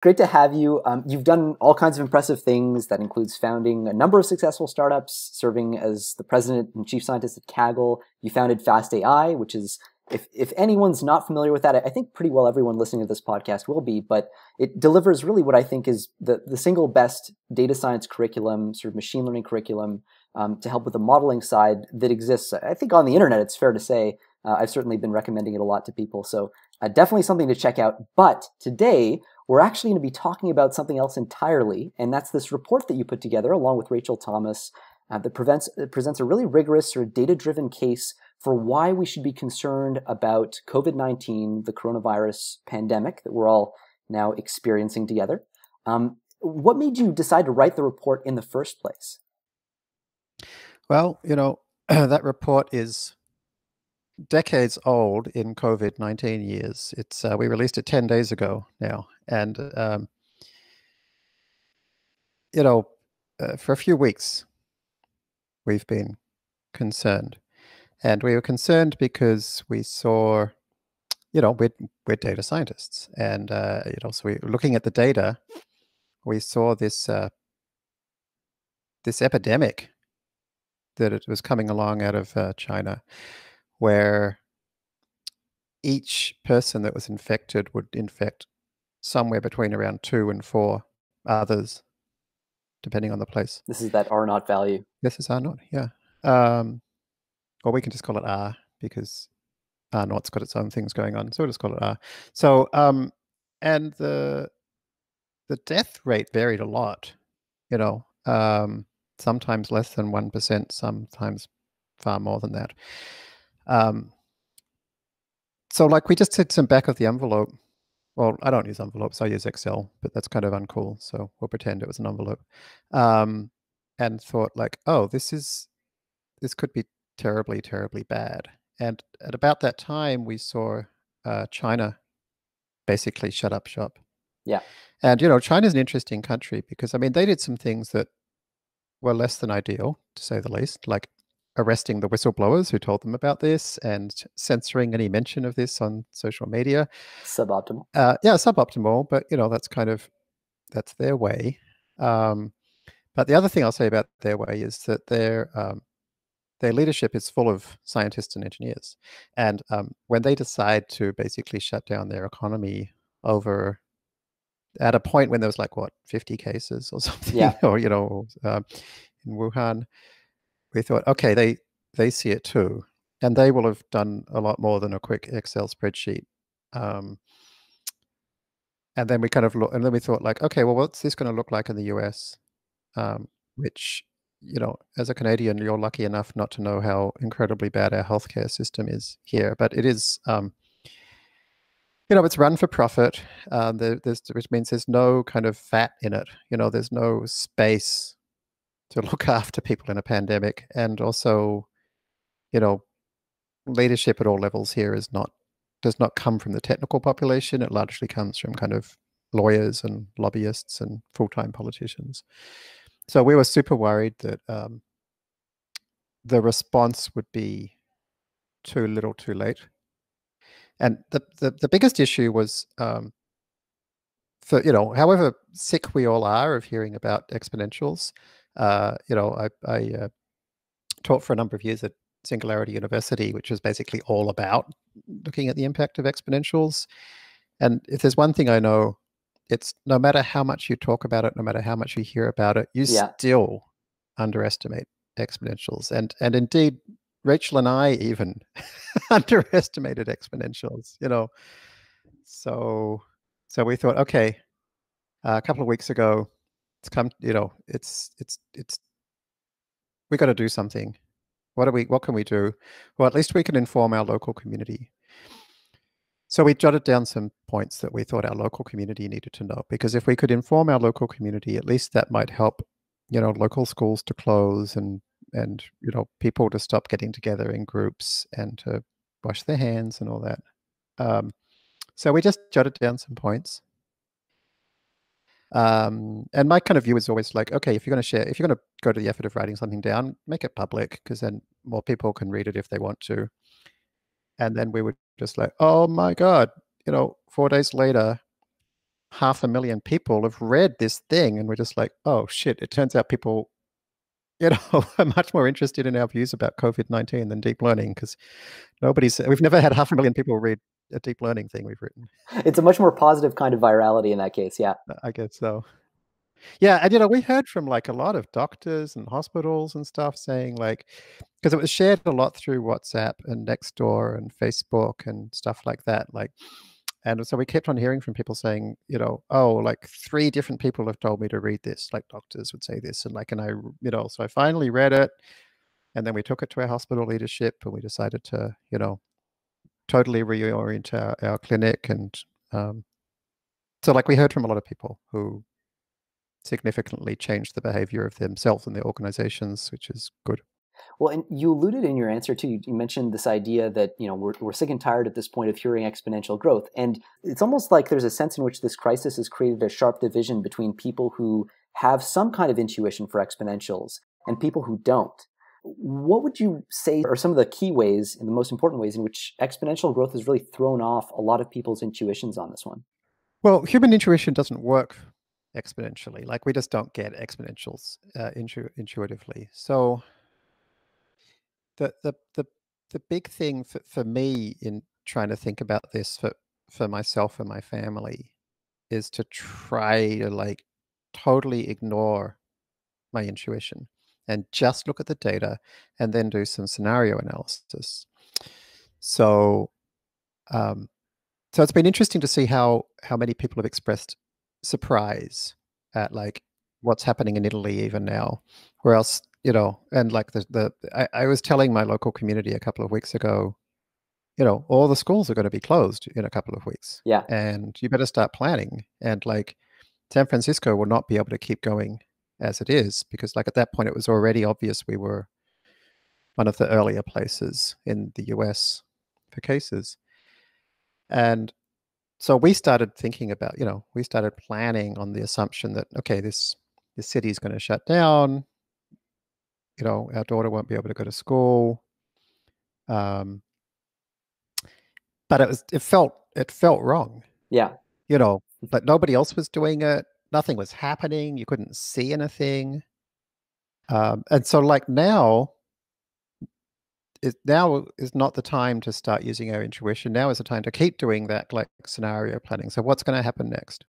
great to have you. Um, you've done all kinds of impressive things. That includes founding a number of successful startups, serving as the president and chief scientist at Kaggle. You founded Fast AI, which is if if anyone's not familiar with that, I think pretty well everyone listening to this podcast will be. But it delivers really what I think is the the single best data science curriculum, sort of machine learning curriculum um, to help with the modeling side that exists. I think on the internet, it's fair to say. Uh, I've certainly been recommending it a lot to people. So uh, definitely something to check out. But today we're actually going to be talking about something else entirely, and that's this report that you put together along with Rachel Thomas uh, that prevents, presents a really rigorous or data driven case for why we should be concerned about COVID 19, the coronavirus pandemic that we're all now experiencing together. Um, what made you decide to write the report in the first place? Well, you know, that report is decades old in COVID 19 years. It's uh, We released it 10 days ago now. And, um, you know, uh, for a few weeks, we've been concerned. And we were concerned because we saw, you know, we're, we're data scientists. And, uh, you know, so we looking at the data, we saw this, uh, this epidemic that it was coming along out of uh, China, where each person that was infected would infect somewhere between around two and four others, depending on the place. This is that R naught value. This is R naught, yeah. Um, or we can just call it R because R naught's got its own things going on. So we'll just call it R. So, um, and the the death rate varied a lot. You know, um, sometimes less than one percent, sometimes far more than that. Um, so, like, we just did some back of the envelope. Well, I don't use envelopes; I use Excel, but that's kind of uncool. So we'll pretend it was an envelope, um, and thought like, oh, this is this could be terribly, terribly bad. And at about that time, we saw uh, China basically shut up shop. Yeah. And, you know, China's an interesting country because, I mean, they did some things that were less than ideal, to say the least, like arresting the whistleblowers who told them about this and censoring any mention of this on social media. Suboptimal. Uh, yeah, suboptimal, but, you know, that's kind of, that's their way. Um, but the other thing I'll say about their way is that they're um, their leadership is full of scientists and engineers. And um, when they decide to basically shut down their economy over at a point when there was like what 50 cases or something yeah. or you know uh, in wuhan we thought okay they they see it too and they will have done a lot more than a quick excel spreadsheet um, and then we kind of look and then we thought like okay well what's this going to look like in the us um, which you know, as a Canadian, you're lucky enough not to know how incredibly bad our healthcare system is here. But it is, um, you know, it's run for profit. Um, there, which means there's no kind of fat in it. You know, there's no space to look after people in a pandemic, and also, you know, leadership at all levels here is not does not come from the technical population. It largely comes from kind of lawyers and lobbyists and full time politicians. So we were super worried that um, the response would be too little, too late. And the the, the biggest issue was um, for you know, however sick we all are of hearing about exponentials. Uh, you know, I, I uh, taught for a number of years at Singularity University, which was basically all about looking at the impact of exponentials. And if there's one thing I know it's no matter how much you talk about it, no matter how much you hear about it, you yeah. still underestimate exponentials. And and indeed, Rachel and I even underestimated exponentials. You know, so so we thought, okay, uh, a couple of weeks ago, it's come. You know, it's it's it's we got to do something. What do we? What can we do? Well, at least we can inform our local community. So we jotted down some points that we thought our local community needed to know because if we could inform our local community, at least that might help, you know, local schools to close and and you know people to stop getting together in groups and to wash their hands and all that. Um, so we just jotted down some points. Um, and my kind of view is always like, okay, if you're going to share, if you're going to go to the effort of writing something down, make it public because then more people can read it if they want to. And then we would just like, oh my God, you know, four days later, half a million people have read this thing and we're just like oh shit it turns out people you know are much more interested in our views about covid-19 than deep learning because nobody's we've never had half a million people read a deep learning thing we've written it's a much more positive kind of virality in that case yeah i guess so yeah and you know we heard from like a lot of doctors and hospitals and stuff saying like because it was shared a lot through whatsapp and nextdoor and facebook and stuff like that like and so we kept on hearing from people saying, you know, oh, like three different people have told me to read this, like doctors would say this. And like, and I, you know, so I finally read it. And then we took it to our hospital leadership and we decided to, you know, totally reorient our, our clinic. And um, so, like, we heard from a lot of people who significantly changed the behavior of themselves and their organizations, which is good. Well, and you alluded in your answer too. You mentioned this idea that you know we're we're sick and tired at this point of hearing exponential growth, and it's almost like there's a sense in which this crisis has created a sharp division between people who have some kind of intuition for exponentials and people who don't. What would you say are some of the key ways and the most important ways in which exponential growth has really thrown off a lot of people's intuitions on this one? Well, human intuition doesn't work exponentially. Like we just don't get exponentials uh, intu- intuitively. So the the the the big thing for, for me in trying to think about this for for myself and my family is to try to like totally ignore my intuition and just look at the data and then do some scenario analysis. So, um, so it's been interesting to see how how many people have expressed surprise at like what's happening in Italy even now, where else you know, and like the the I, I was telling my local community a couple of weeks ago, you know, all the schools are going to be closed in a couple of weeks. Yeah. And you better start planning. And like San Francisco will not be able to keep going as it is because like at that point it was already obvious we were one of the earlier places in the US for cases. And so we started thinking about, you know, we started planning on the assumption that okay, this this city is going to shut down you know, our daughter won't be able to go to school. Um, but it was, it felt, it felt wrong. Yeah. You know, but nobody else was doing it. Nothing was happening. You couldn't see anything. Um, and so like now, it, now is not the time to start using our intuition. Now is the time to keep doing that like scenario planning. So what's going to happen next?